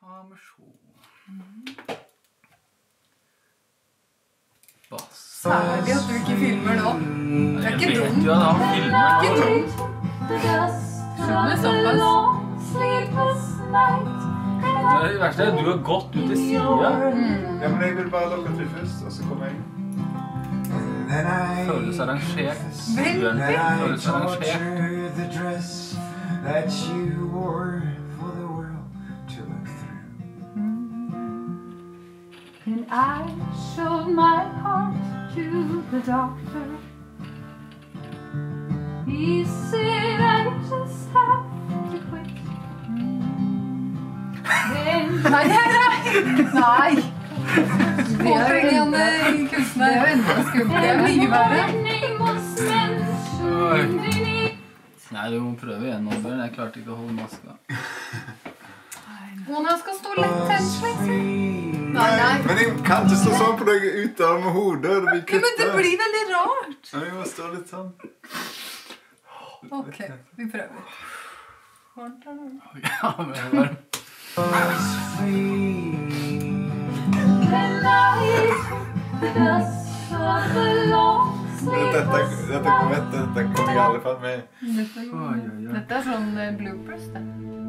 Skal vi sjå Bass. Særlig at du ikke filmer nå. Du er ikke vet Du filmer Ikke dum. Skjønner såpass. Det verste er at du har gått ut til sida. Ja, men jeg vil bare lukke til først, og så kommer jeg. Føles arrangert. Veldig. Føles arrangert. I showed my heart to the doctor. He said I just have to quit. Nei, nei, nei! Kunstner. Det er jo enda skumlere. Er mye verre. Nei, du må prøve igjen nå, Jeg klarte ikke å holde maska. Mona skal stå lett henslig. Nei, Nei, nei. men jeg kan ikke stå sånn på deg ut av med hodet. Det blir Ja, men det blir veldig rart. Ja, Vi må stå litt sånn. Ok, vi prøver. Ja, men det var... Dette, dette, dette kommer i alle fall med. Dette, dette er sånn eh, bloopers, det.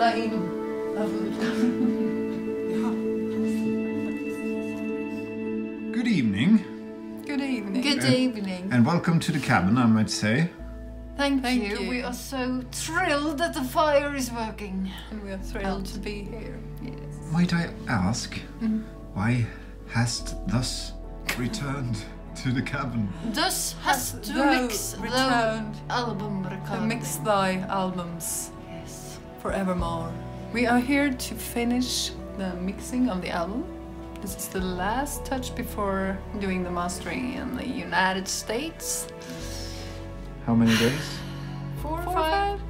The flame of Good evening, Good evening. Good evening. and welcome to the cabin, I might say. Thank, Thank you. you. We are so thrilled that the fire is working. And we are thrilled to be here. Yes. Might I ask, mm-hmm. why hast thus returned to the cabin? Thus has to Thou mix the returned album to mix thy albums Yes. Forevermore. We are here to finish the mixing of the album. This is the last touch before doing the mastering in the United States. How many days? Four, Four, or five. five?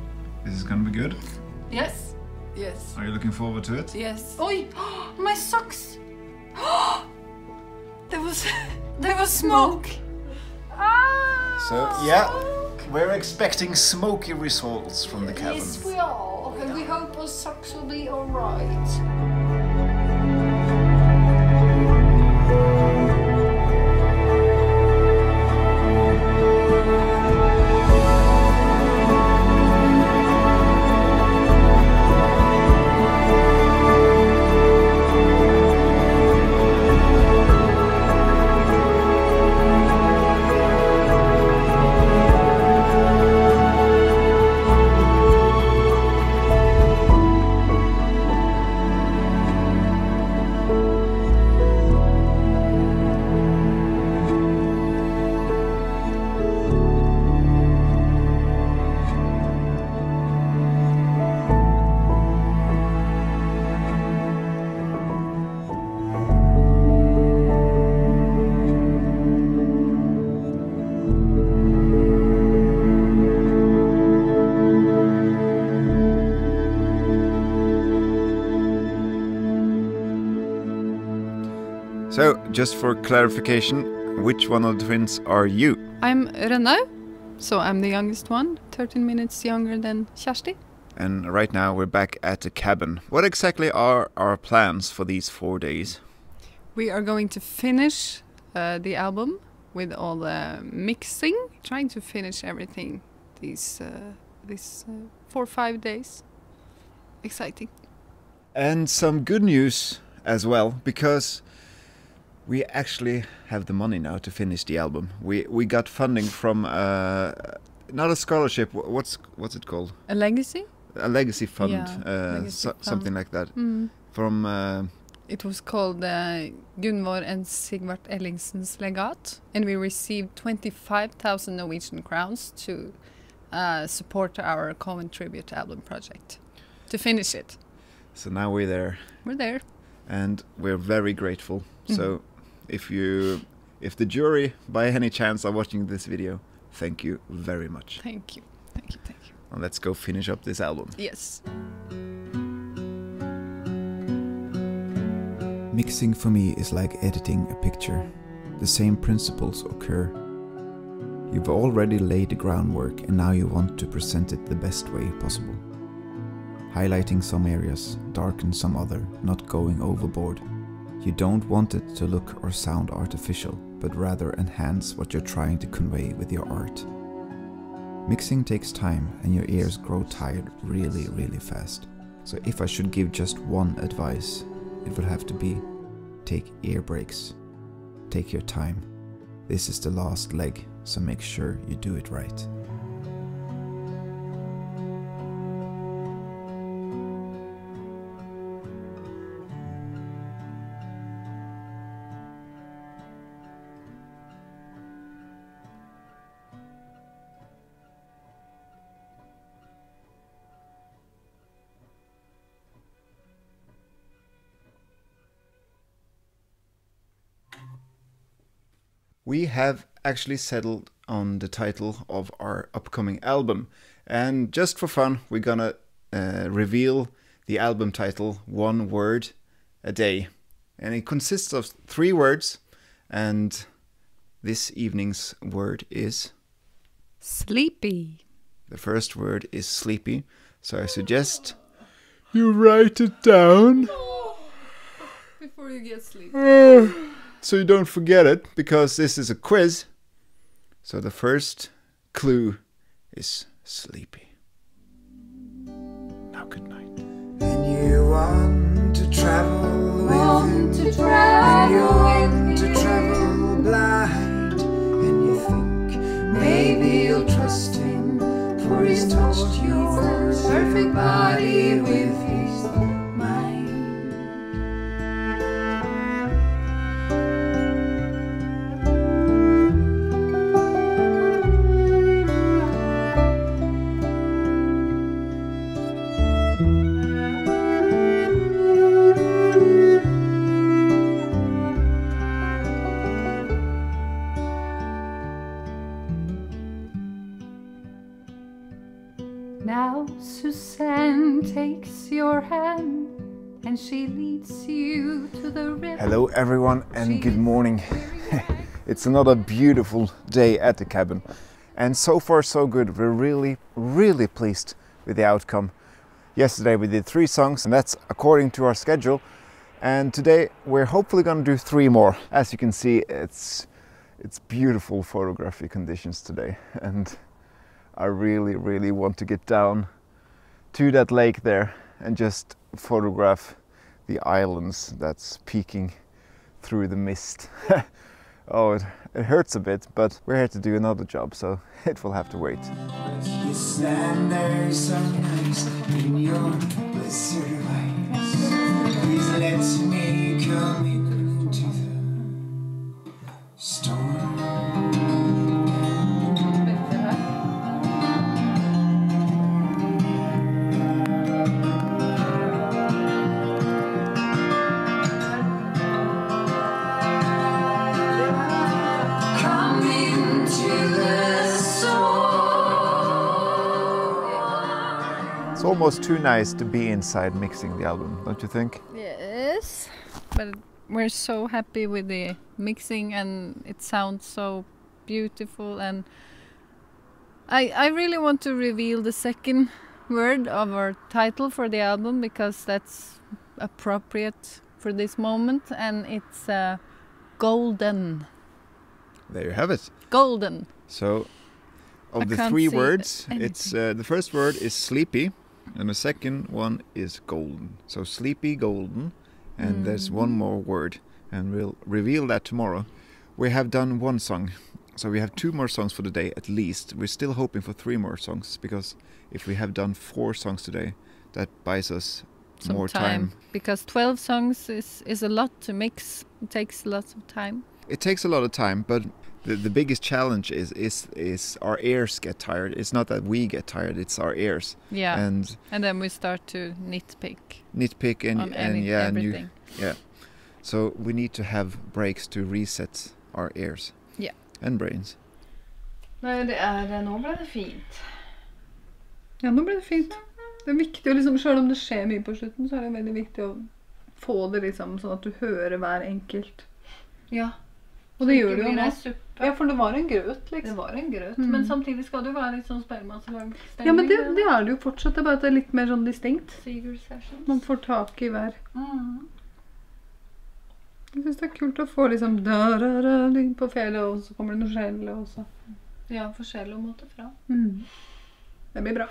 This is gonna be good. Yes. Yes. Are you looking forward to it? Yes. Oi! My socks! There was There was smoke! Ah! So, yeah, we're expecting smoky results from the cabin. Yes, we are. And we hope our socks will be alright. So, just for clarification, which one of the twins are you? I'm Renaud, so I'm the youngest one, 13 minutes younger than Kjersti. And right now we're back at the cabin. What exactly are our plans for these four days? We are going to finish uh, the album with all the mixing, trying to finish everything these uh, these uh, four or five days. Exciting. And some good news as well, because we actually have the money now to finish the album. We we got funding from uh, not a scholarship. What's what's it called? A legacy? A legacy fund, Yeah, uh, legacy so- fund. something like that. Mm. From uh, It was called uh, Gunvor and Sigvart Ellingsens legat, and we received 25,000 Norwegian crowns to uh, support our Cohen Tribute album project. To finish it, so now we're there, we're there. and we're very grateful. Mm-hmm. So, if you, if the jury by any chance are watching this video, thank you very much. Thank you, thank you, thank you. And let's go finish up this album. Yes. Mixing for me is like editing a picture. The same principles occur. You've already laid the groundwork and now you want to present it the best way possible. Highlighting some areas, darken some other, not going overboard. You don't want it to look or sound artificial, but rather enhance what you're trying to convey with your art. Mixing takes time and your ears grow tired really, really fast. So if I should give just one advice, it would have to be take ear breaks. Take your time. This is the last leg, so make sure you do it right. We have actually settled on the title of our upcoming album. And just for fun, we're gonna uh, reveal the album title one word a day. And it consists of three words. And this evening's word is Sleepy. the first word is sleepy. So I suggest you write it down. Before you get sleepy. So you don't forget it because this is a quiz. So the first clue is sleepy. Now good night. And you want to travel Want him. to travel You want to travel blind. And you think maybe you'll trust him. For he's touched your perfect body with his Hello everyone and good morning. it's another beautiful day at the cabin. And so far so good. We're really, really pleased with the outcome. Yesterday we did three songs and that's according to our schedule. And today we're hopefully gonna do three more. As you can see, it's it's beautiful photography conditions today. And I really, really want to get down to that lake there and just photograph the islands that's peeking through the mist. oh, it, it hurts a bit, but we're here to do another job, so it will have to wait. Please let me come It's almost too nice to be inside mixing the album, don't you think? Yes. But we're so happy with the mixing and it sounds so beautiful and I I really want to reveal the second word of our title for the album because that's appropriate for this moment and it's uh, golden. There you have it. Golden. So, of I the three see words, it's uh, the first word is sleepy, and the second one is golden. So sleepy, golden, and there's mm. one more word, and we'll reveal that tomorrow. We have done one song, so we have two more songs for the day at least. We're still hoping for three more songs because if we have done four songs today, that buys us Some more time. time. because 12 songs is is a lot to mix. It takes lots of time. It takes a lot of time, but the, the biggest challenge is is is our ears get tired. It's not that we get tired; it's our ears. Yeah. And and then we start to nitpick nitpick and on and any, yeah, and you, yeah. So we need to have breaks to reset our ears. Yeah. And brains. Nei, det er Nå ble det fint. Ja, nå ble det fint. Det er viktig å liksom, Selv om det skjer mye på slutten, så er det veldig viktig å få det liksom sånn at du hører hver enkelt. Ja. Og det gjør du jo blir nå. Ja, for det var en grøt, liksom. Det var en grøt, Mm. men samtidig skal det jo være litt sånn spermaslag Ja, men det, det er det jo fortsatt. Det er bare at det er litt mer sånn distinkt. Man får tak i hver. Mm. Jeg syns det er kult å få liksom lyd på fjellet, og så kommer det noe skjell, og så Ja, og måte fra. mm. Det blir bra.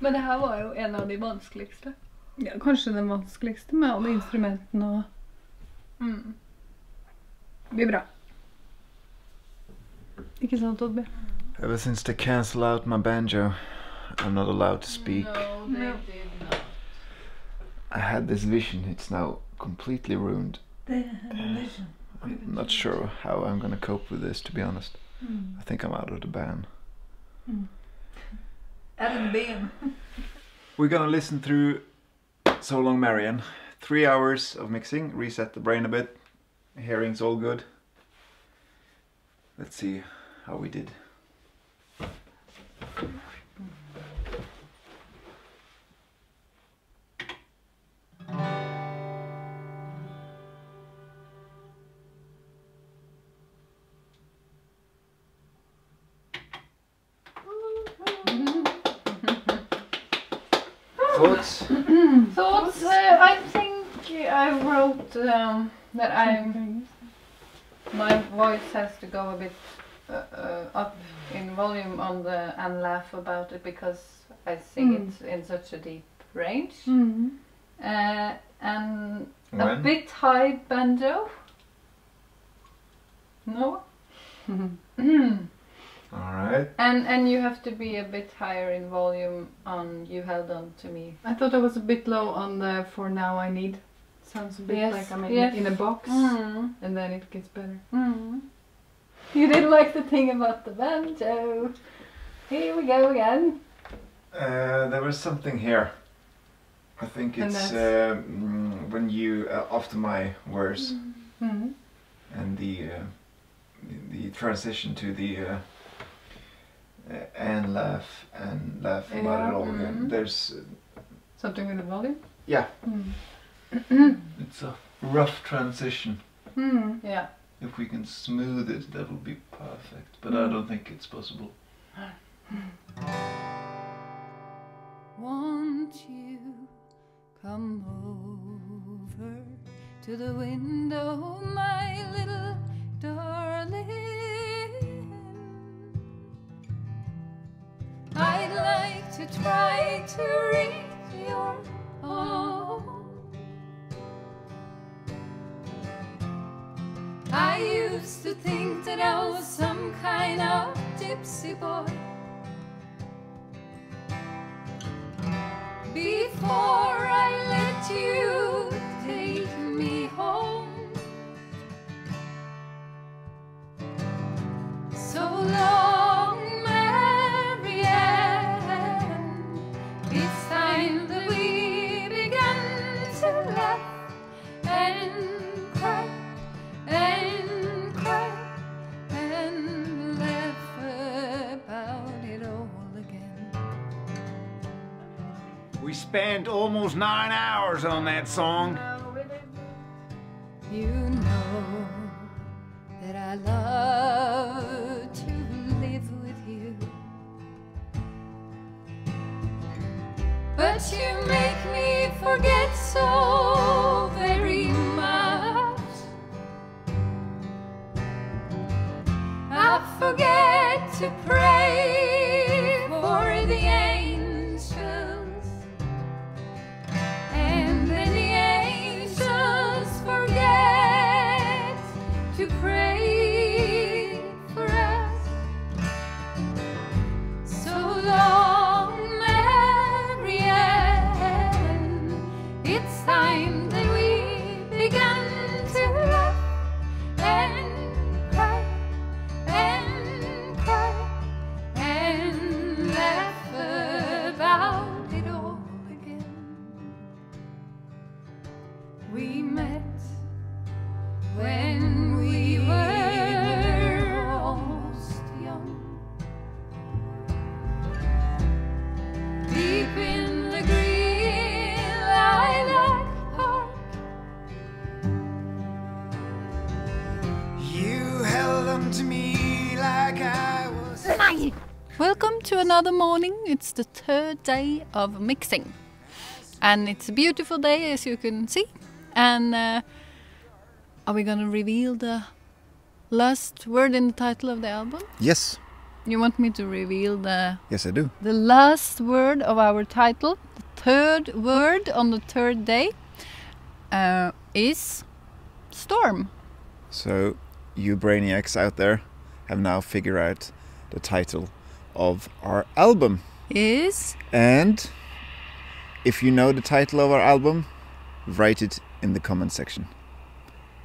Men det her var jo en av de vanskeligste. Ja, kanskje den vanskeligste med alle instrumentene og Mm. Det blir bra. Ikke sant, Oddbjørn? Ever since they cancel out my banjo, I'm not allowed to speak. No, they No. did not. I had this vision, it's now completely ruined. They had a vision. I'm not sure how I'm gonna cope with this, to be honest. Hmm. I think I'm out of the band. Är det ben? We're gonna listen through So Long Marianne. Three hours of mixing, reset the brain a bit. Hearing's all good. Let's see how we did. Thoughts? Thoughts? Uh, I think I wrote um, that I'm. my voice has to go a bit up in volume on the and laugh about it because I sing Mm. it in such a deep range Mm. uh, and a When? bit high banjo. No. Alright. and and you have to be a bit higher in volume on you held on to me. I thought I was a bit low on the For Now I Need. Sounds a bit Yes, like I'm in, yes. in a box, Mm. and then it gets better. Mm. You didn't like the thing about the banjo. Here we go again. Uh, there was something here. I think it's uh, mm, when you uh, after my verse Mm. and the uh, the, transition to the uh, uh, and laugh and laugh about it all again. Mhm. There's uh, Something with the volume? yeah, Mm. it's a rough transition. Mm. Yeah. If we can smooth it, that would be perfect. But I Mm. don't think it's possible. Won't you come over to the window, my little darling? I'd like to try to reach your home. I used to think that I was some kind of gypsy boy. Before I nine hours on that song. You know that I love to live with you. But you make me forget so very much. I forget to pray another morning. It's the third day of mixing. And it's a beautiful day, as you can see. And uh, are we gonna reveal the last word in the title of the album? Yes, You want me to reveal the yes, I do. the last word of our title, the third word on the third day, uh, is storm. So, you brainiacs out there have now figured out the title of our album. Is And if you know the title of our album, write it in the comment section.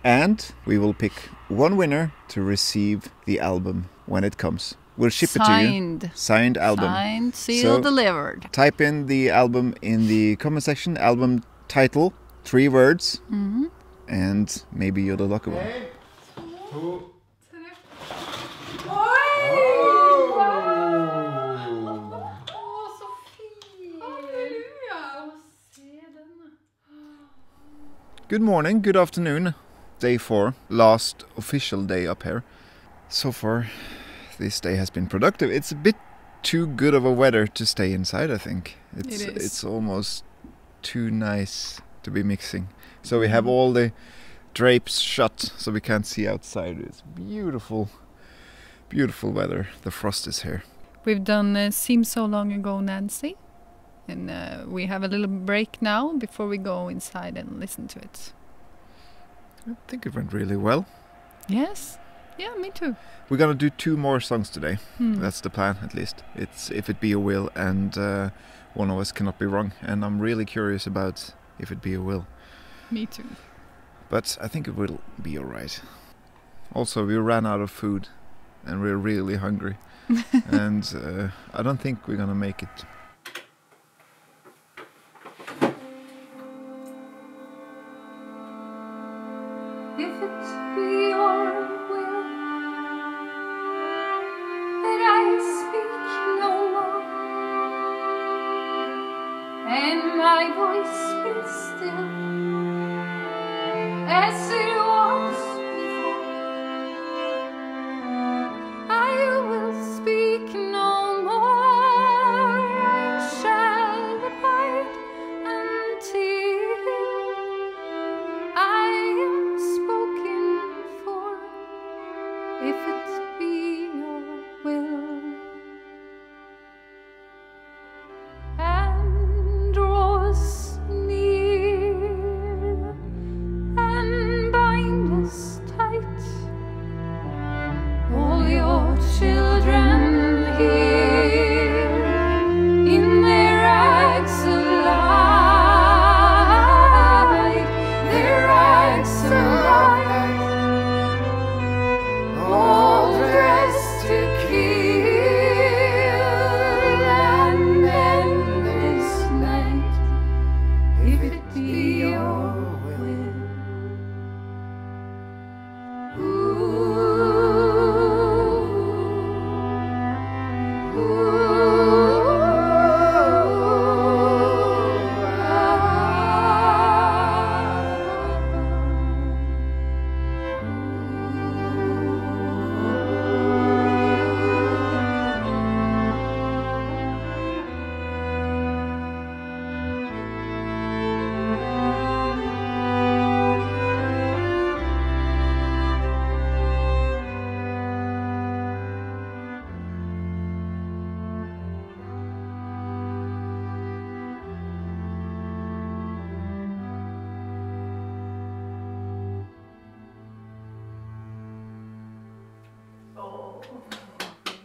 And we will pick one winner to receive the album when it comes. We'll ship it to you. signed. Signed album. Signed, sealed, So- delivered. Type in the album in the comment section, album title, three words, hmm and maybe you're the lucky one. Åh, Good morning, good afternoon. Day four, last official day up here. So far, this day has been productive. It's a bit too good of a weather to stay inside, I think. It's It it's almost too nice to be mixing. So we have all the drapes shut so we can't see outside. It's beautiful, beautiful weather. The frost is here. We've done uh, Seems So Long Ago, Nancy. And uh, we have a little break now before we go inside and listen to it. I think it went really well. Yes? Yeah, me too. We're gonna do two more songs today. Hmm. That's the plan, at least. It's if it be your will, and uh, one of us cannot be wrong. And I'm really curious about if it be your will, Me too. but I think it will be alright. Also, we ran out of food, and we're really hungry, and uh, I don't think we're gonna make it. If it be your will. That I speak no more, and my voice be still as it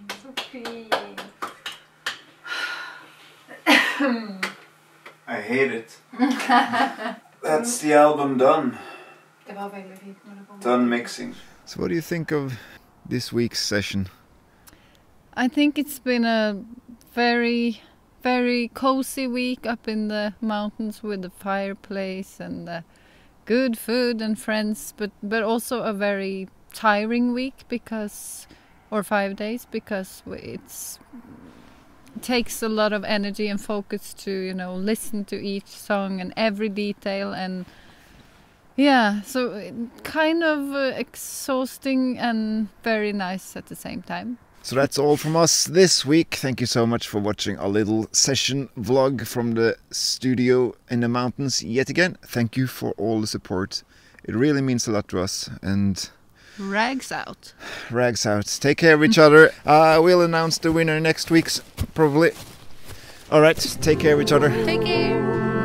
Så fin. I hate it. That's the album done. Det var väldigt fint när det kom. Done mixing. So, what do you think of this week's session? I think it's been a very, very cozy week up in the mountains with the fireplace and the good food and friends, but but also a very tiring week because, or five days because it's it takes a lot of energy and focus to you know listen to each song and every detail and yeah so kind of uh, exhausting and very nice at the same time So that's all from us this week. Thank you so much for watching our little session vlog from the studio in the mountains yet again. Thank you for all the support. It really means a lot to us and Rags out. rags out. Take care of each other. Uh, we'll announce the winner next week, probably. All right, take care of each other. Take care.